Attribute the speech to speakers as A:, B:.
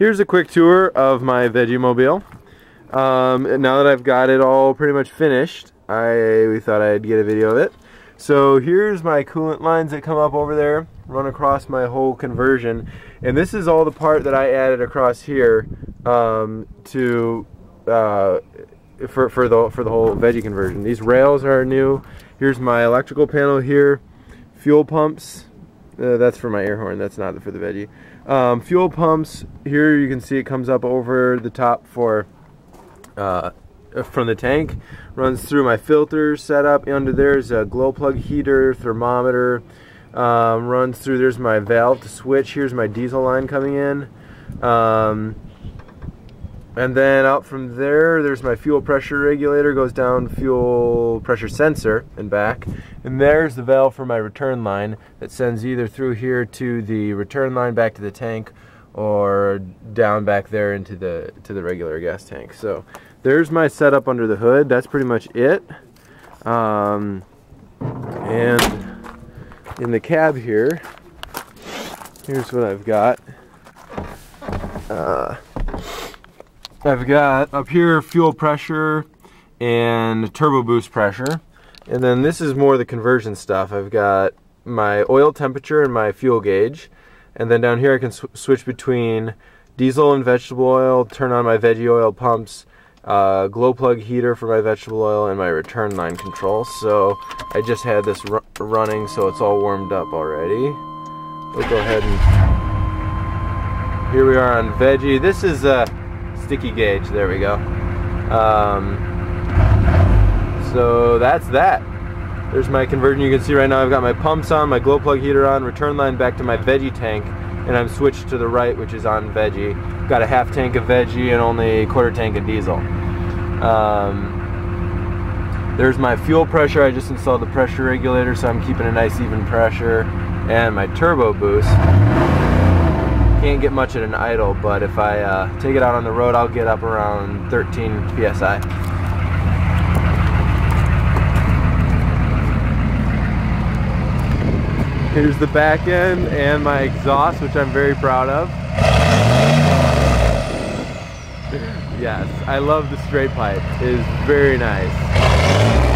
A: here's a quick tour of my Vegemobile. Um, now that I've got it all pretty much finished, I we thought I'd get a video of it. So here's my coolant lines that come up over there, run across my whole conversion, and this is all the part that I added across here um, to uh, for for the for the whole veggie conversion. These rails are new. Here's my electrical panel here, fuel pumps. Uh, that's for my air horn. That's not for the veggie. Um, fuel pumps. Here you can see it comes up over the top for uh, from the tank. Runs through my filter setup. Under there's a glow plug heater, thermometer. Um, runs through. There's my valve to switch. Here's my diesel line coming in. Um, and then out from there, there's my fuel pressure regulator, goes down fuel pressure sensor and back. And there's the valve for my return line that sends either through here to the return line back to the tank or down back there into the to the regular gas tank. So there's my setup under the hood. That's pretty much it. Um, and in the cab here, here's what I've got. Uh, I've got up here fuel pressure and turbo boost pressure. And then this is more the conversion stuff. I've got my oil temperature and my fuel gauge. And then down here I can sw switch between diesel and vegetable oil, turn on my veggie oil pumps, uh, glow plug heater for my vegetable oil, and my return line control. So I just had this ru running so it's all warmed up already. We'll go ahead and... Here we are on veggie. This is a sticky gauge. There we go. Um, so that's that. There's my conversion. You can see right now I've got my pumps on, my glow plug heater on, return line back to my veggie tank, and I'm switched to the right, which is on veggie. Got a half tank of veggie and only a quarter tank of diesel. Um, there's my fuel pressure. I just installed the pressure regulator, so I'm keeping a nice even pressure. And my turbo boost. Can't get much at an idle, but if I uh, take it out on the road, I'll get up around 13 psi. Here's the back end and my exhaust, which I'm very proud of. Yes, I love the straight pipe. It is very nice.